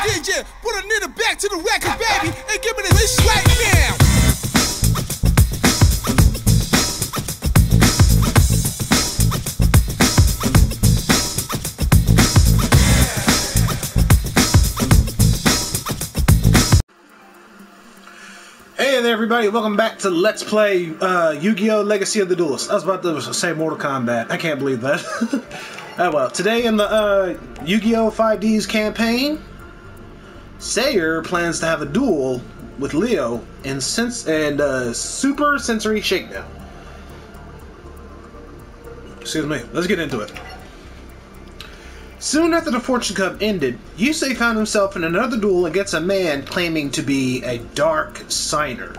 DJ, put a back to the record, baby, and give me this right now. Hey there, everybody! Welcome back to Let's Play uh, Yu-Gi-Oh! Legacy of the Duelist. I was about to say Mortal Kombat. I can't believe that. oh well. Today in the uh, Yu-Gi-Oh! 5D's campaign, Sayer plans to have a duel with Leo in sens- and uh, Super Sensory Shakedown. Excuse me. Let's get into it. Soon after the Fortune Cup ended, Yusei found himself in another duel against a man claiming to be a Dark Signer.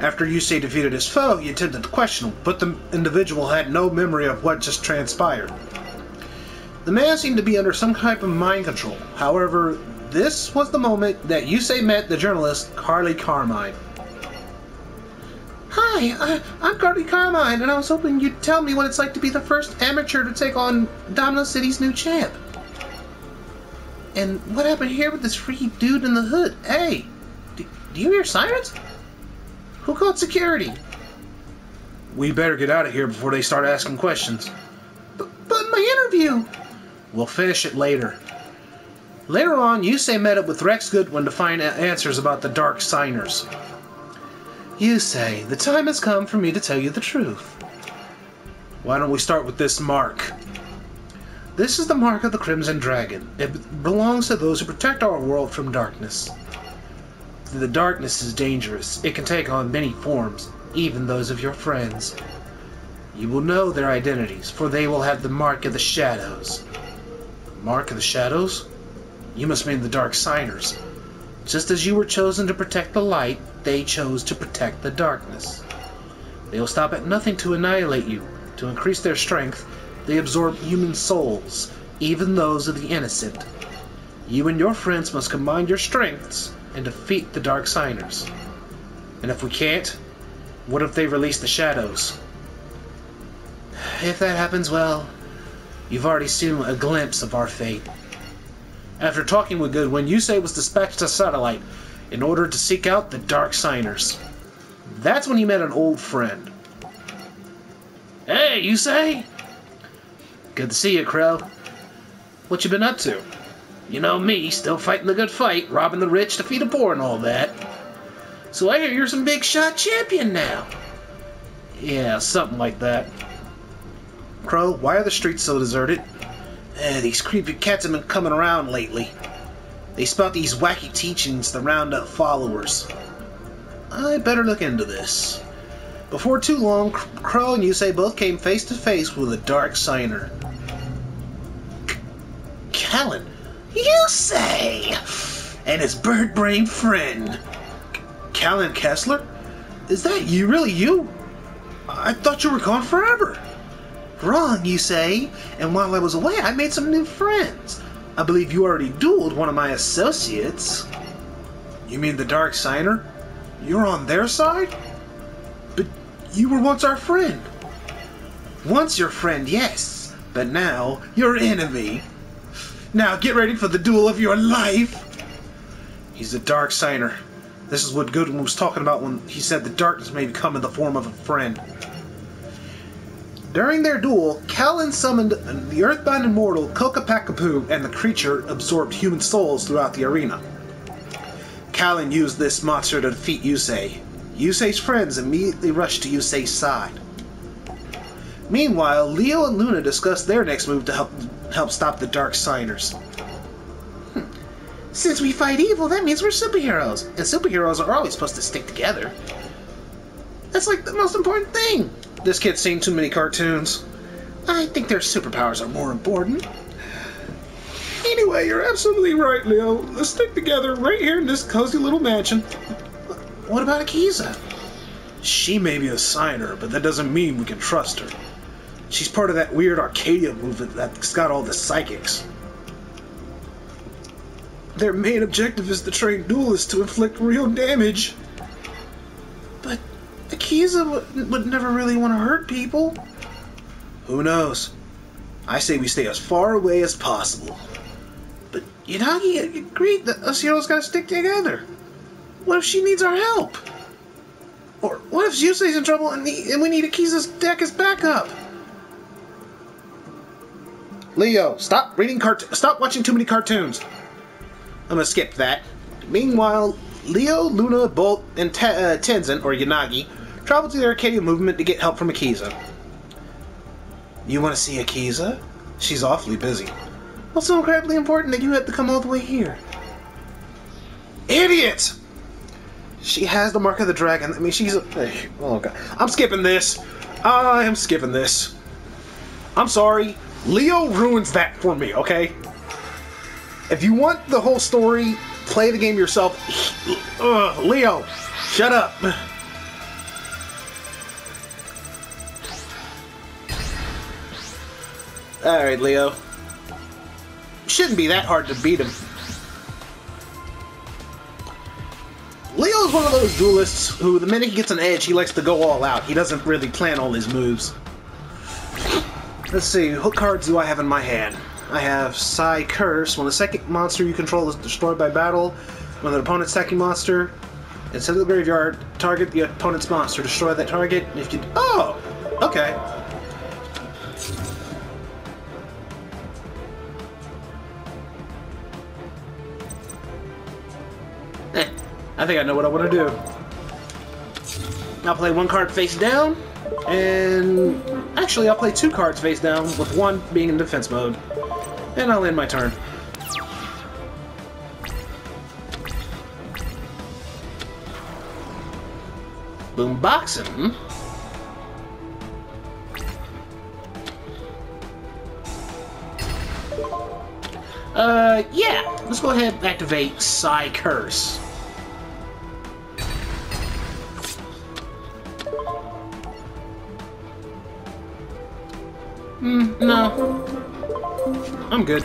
After Yusei defeated his foe, he attempted to question him, but the individual had no memory of what just transpired. The man seemed to be under some type of mind control. However, this was the moment that Yusei met the journalist Carly Carmine. Hi, I, I'm Carly Carmine, and I was hoping you'd tell me what it's like to be the first amateur to take on Domino City's new champ. And what happened here with this freaky dude in the hood? Hey, do, do you hear sirens? Who called security? We better get out of here before they start asking questions. But, but my interview! We'll finish it later. Later on, Yusei met up with Rex Goodwin to find answers about the Dark Signers. Yusei, the time has come for me to tell you the truth. Why don't we start with this mark? This is the mark of the Crimson Dragon. It belongs to those who protect our world from darkness. The darkness is dangerous. It can take on many forms, even those of your friends. You will know their identities, for they will have the mark of the shadows. Mark of the shadows? You must mean the Dark Signers. Just as you were chosen to protect the light, they chose to protect the darkness. They will stop at nothing to annihilate you. To increase their strength, they absorb human souls, even those of the innocent. You and your friends must combine your strengths and defeat the Dark Signers. And if we can't, what if they release the shadows? If that happens, well, you've already seen a glimpse of our fate. After talking with Goodwin, Yusei was dispatched to Satellite in order to seek out the Dark Signers. That's when he met an old friend. Hey, Yusei! Good to see you, Crow. What you been up to? You know me, still fighting the good fight, robbing the rich to feed the poor and all that. So I hear you're some big shot champion now. Yeah, something like that. Crow, why are the streets so deserted? Eh, these creepy cats have been coming around lately. They spout these wacky teachings to round up followers. I better look into this. Before too long, Crow and Yusei both came face to face with a dark signer. Kalin, Yusei, and his bird brain friend, Kalin Kessler. Is that you? Really you? I thought you were gone forever. Wrong, you say. And while I was away, I made some new friends. I believe you already dueled one of my associates. You mean the Dark Signer? You're on their side? But you were once our friend. Once your friend, yes. But now, your enemy. Now get ready for the duel of your life. He's the Dark Signer. This is what Goodwin was talking about when he said the darkness may come in the form of a friend. During their duel, Kalin summoned the Earthbound Immortal Ccapac Apu, and the creature absorbed human souls throughout the arena. Kalin used this monster to defeat Yusei. Yusei's friends immediately rushed to Yusei's side. Meanwhile, Leo and Luna discussed their next move to help help stop the Dark Signers. Hmm. Since we fight evil, that means we're superheroes, and superheroes are always supposed to stick together. That's like the most important thing. This kid's seen too many cartoons. I think their superpowers are more important. Anyway, you're absolutely right, Leo. Let's stick together right here in this cozy little mansion. What about Akiza? She may be a signer, but that doesn't mean we can trust her. She's part of that weird Arcadia movement that's got all the psychics. Their main objective is to train duelists to inflict real damage. Akiza would, never really want to hurt people. Who knows? I say we stay as far away as possible. But Yanagi agreed that us heroes gotta stick together. What if she needs our help? Or what if Yusei's in trouble and, and we need Akiza's deck as backup? Leo, stop reading cart. Stop watching too many cartoons. I'm gonna skip that. Meanwhile, Leo, Luna, Bolt, and Te- uh, Tenzen, or Yanagi, travel to the Arcadia movement to get help from Akiza. You want to see Akiza? She's awfully busy. What's so incredibly important that you had to come all the way here? Idiot! She has the mark of the dragon. I mean, she's a. Oh god, I'm skipping this. I am skipping this. I'm sorry. Leo ruins that for me. Okay. If you want the whole story, play the game yourself. Ugh, Leo, shut up. Alright, Leo. Shouldn't be that hard to beat him. Leo's one of those duelists who, the minute he gets an edge, he likes to go all out. He doesn't really plan all his moves. Let's see, what cards do I have in my hand? I have Psy Curse. When the second monster you control is destroyed by battle, when the opponent's attacking monster, instead of the graveyard, target the opponent's monster. Destroy that target. If you oh, okay. I think I know what I want to do. I'll play one card face down, and actually I'll play two cards face down, with one being in defense mode. And I'll end my turn. Boom boxing. Uh, yeah. Let's go ahead and activate Psy Curse. Hmm, no. I'm good.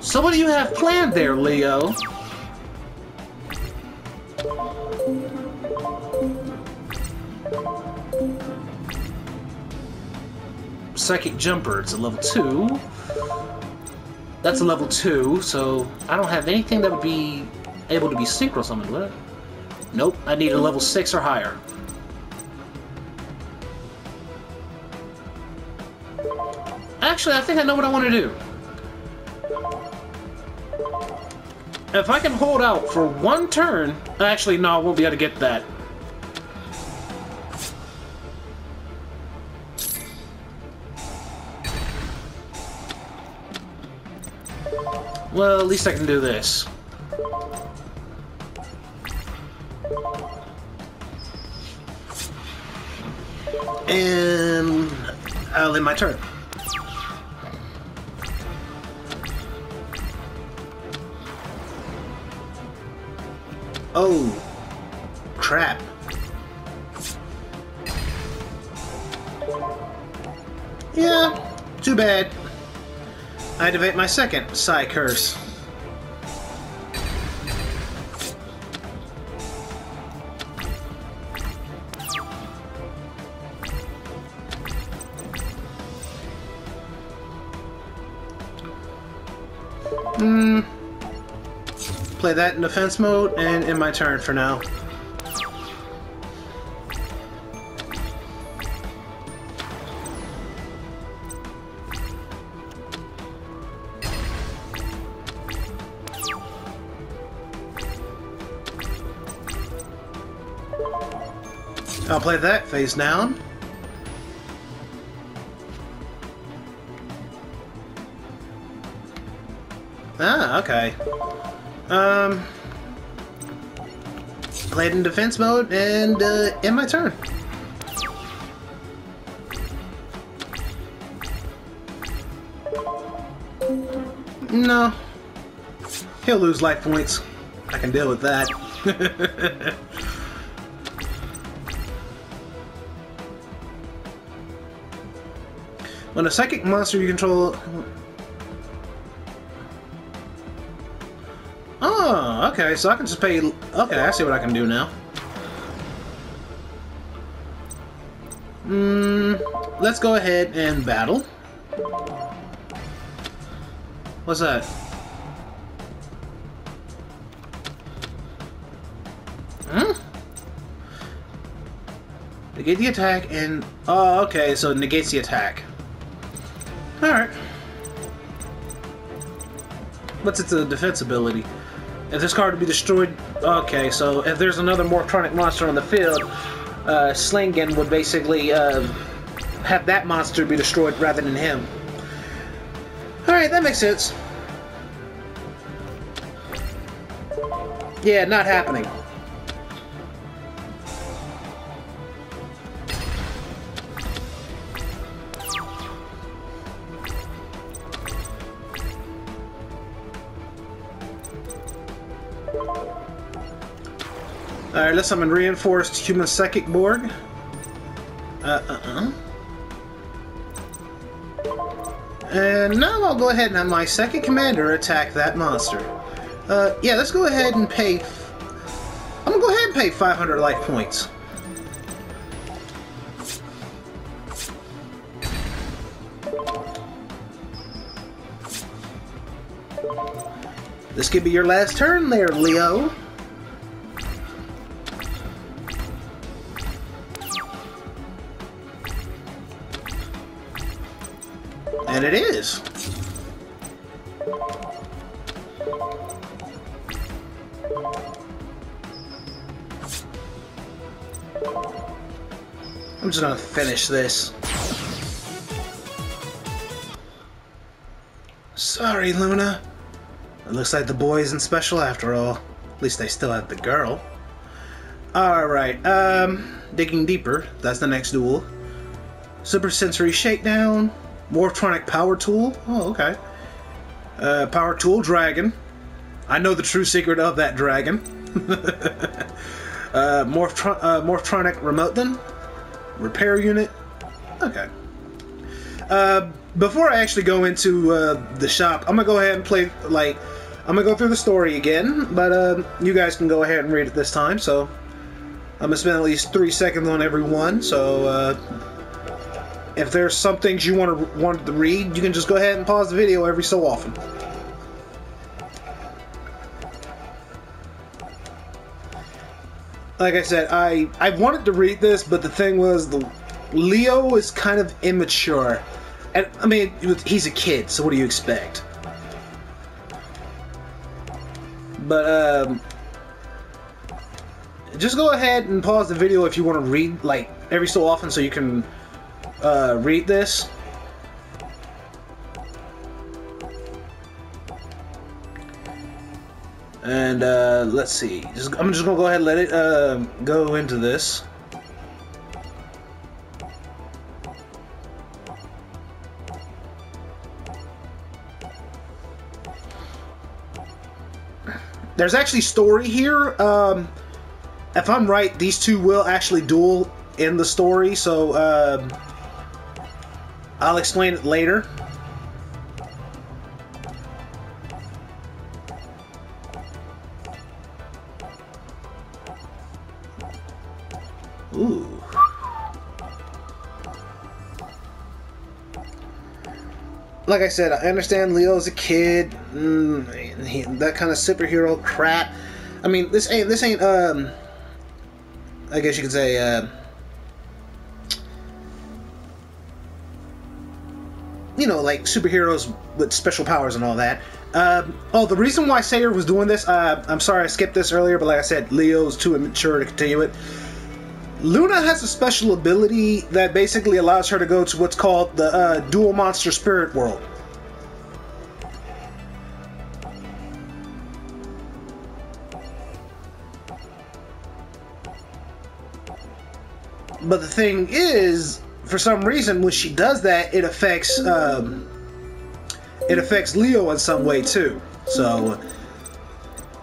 So what do you have planned there, Leo? Psychic Jumper, it's a level 2. That's a level 2, so I don't have anything that would be able to be synchro summoned with it. Nope, I need a level 6 or higher. Actually, I think I know what I want to do. If I can hold out for one turn... Actually, no, I won't be able to get that. Well, at least I can do this. And I'll end my turn. Oh, crap. Yeah, too bad. I activate my second Psy Curse. Hmm. Play that in defense mode and in my turn for now. I'll play that face down. Ah, okay. Um, play it in defense mode and uh, end my turn. No. He'll lose life points. I can deal with that. when a psychic monster you control Oh, okay, so I can just pay... Okay, I see what I can do now. Hmm... let's go ahead and battle. What's that? Hmm? Negate the attack and... Oh, okay, so negates the attack. What's its defense ability? If this card to be destroyed... Okay, so if there's another Morphtronic monster on the field, uh, Slingen would basically uh, have that monster be destroyed rather than him. Alright, that makes sense. Yeah, not happening. Alright, let's summon reinforced human Psychicborg. Uh, uh-uh. And now I'll go ahead and have my second commander attack that monster. Uh, yeah, let's go ahead and pay... I'm gonna go ahead and pay 500 life points. This could be your last turn there, Leo. And it is. I'm just gonna finish this. Sorry, Luna. It looks like the boy isn't special after all. At least they still have the girl. Alright, um, digging deeper. That's the next duel. Super Sensory Shakedown. Morphtronic Power Tool. Oh, okay. Uh, power Tool Dragon. I know the true secret of that dragon. uh, Morphtron uh, Morphtronic Remoten. Repair Unit. Okay. Uh, before I actually go into uh, the shop, I'm gonna go ahead and play like I'm gonna go through the story again, but uh, you guys can go ahead and read it this time. So I'm gonna spend at least three seconds on every one. So uh, if there's some things you want to want to read, you can just go ahead and pause the video every so often. Like I said, I I wanted to read this, but the thing was the Leo is kind of immature, and I mean he's a kid, so what do you expect? But um, just go ahead and pause the video if you want to read like every so often, so you can uh, read this. And uh, let's see. Just, I'm just gonna go ahead and let it uh, go into this. There's actually story here. Um, if I'm right, these two will actually duel in the story, so um, I'll explain it later. Ooh. Like I said, I understand Leo's a kid, mm, he, that kind of superhero crap. I mean, this ain't this ain't um. I guess you could say uh, like superheroes with special powers and all that. Um, oh, the reason why Sayer was doing this, uh, I'm sorry I skipped this earlier, but like I said, Leo's too immature to continue it. Luna has a special ability that basically allows her to go to what's called the uh, Duel Monster Spirit World. But the thing is, for some reason, when she does that, it affects um, it affects Leo in some way too. So,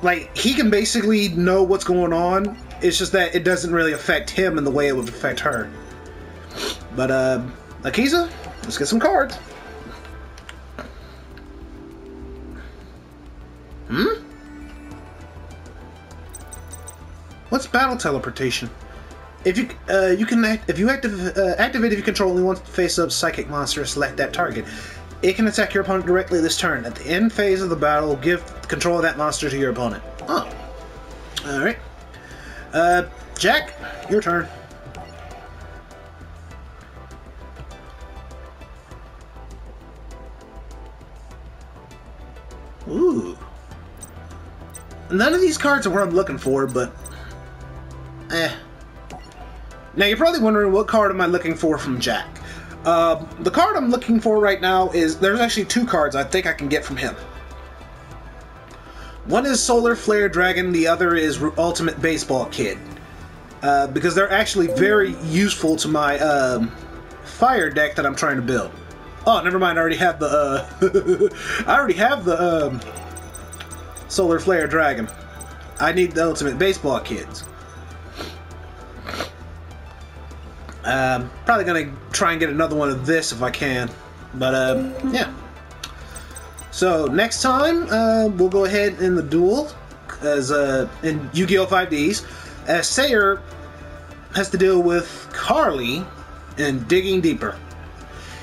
like, he can basically know what's going on. It's just that it doesn't really affect him in the way it would affect her. But, uh, Akiza, let's get some cards. Hmm? What's battle teleportation? If you uh, you can act, if you active, uh, activate if you control only one face-up psychic monster, select that target. It can attack your opponent directly this turn. At the end phase of the battle, give control of that monster to your opponent. Oh, all right. Uh, Jack, your turn. Ooh. None of these cards are what I'm looking for, but. Now you're probably wondering what card am I looking for from Jack. Uh, the card I'm looking for right now is there's actually two cards I think I can get from him. One is Solar Flare Dragon, the other is Ultimate Baseball Kid. Uh, because they're actually very useful to my um, fire deck that I'm trying to build. Oh, never mind. I already have the. Uh, I already have the um, Solar Flare Dragon. I need the Ultimate Baseball Kids. Um, probably gonna try and get another one of this if I can. But uh, yeah. So next time uh, we'll go ahead in the duel as uh, in Yu-Gi-Oh 5Ds. As Sayer has to deal with Carly and Digging Deeper.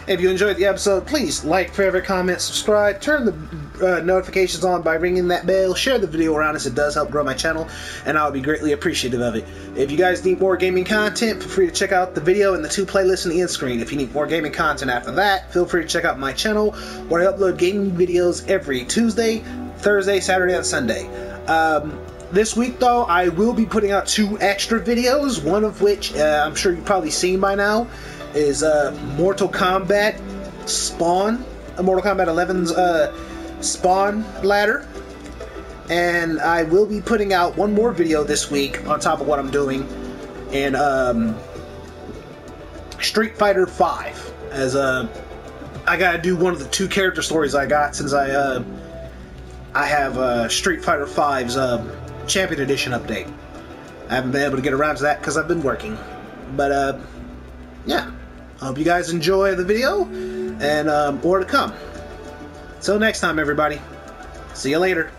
If you enjoyed the episode, please like, favorite, comment, subscribe, turn the uh, notifications on by ringing that bell, share the video around as it does help grow my channel, and I would be greatly appreciative of it. If you guys need more gaming content, feel free to check out the video and the two playlists in the end screen. If you need more gaming content after that, feel free to check out my channel where I upload gaming videos every Tuesday, Thursday, Saturday, and Sunday. Um, this week, though, I will be putting out two extra videos, one of which uh, I'm sure you've probably seen by now is uh, Mortal Kombat Spawn, uh, Mortal Kombat 11's uh, Spawn ladder. And I will be putting out one more video this week on top of what I'm doing in um, Street Fighter 5. As uh, I gotta do one of the two character stories I got since I uh, I have uh, Street Fighter 5's uh, Champion Edition update. I haven't been able to get around to that because I've been working. But uh, yeah. I hope you guys enjoy the video and um, more to come. Till next time, everybody. See you later.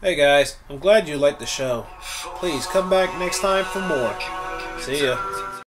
Hey guys, I'm glad you liked the show. Please come back next time for more. See ya.